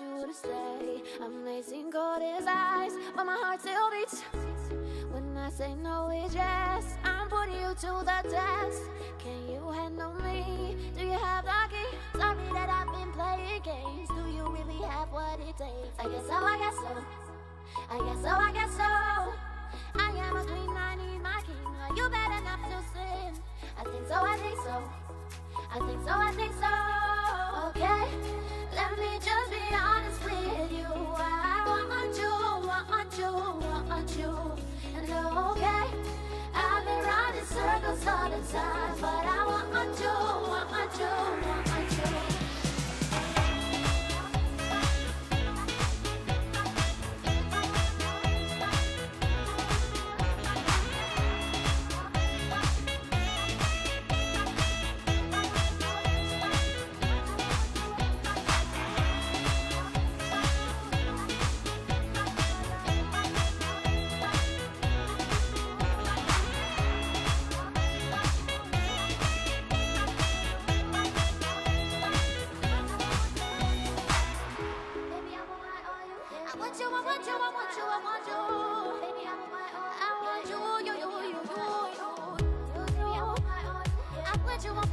you to stay. I'm letting go these eyes But my heart still beats. When I say no it's yes. I'm putting you to the test. Can you handle me? Do you have the key? Sorry that I've been playing games. Do you really have what it takes? I guess so, I guess so. I guess so, I guess so. I am a queen, I need my king. Are you bad enough to sin? I think so, I think so. I think so, I think so. what you want.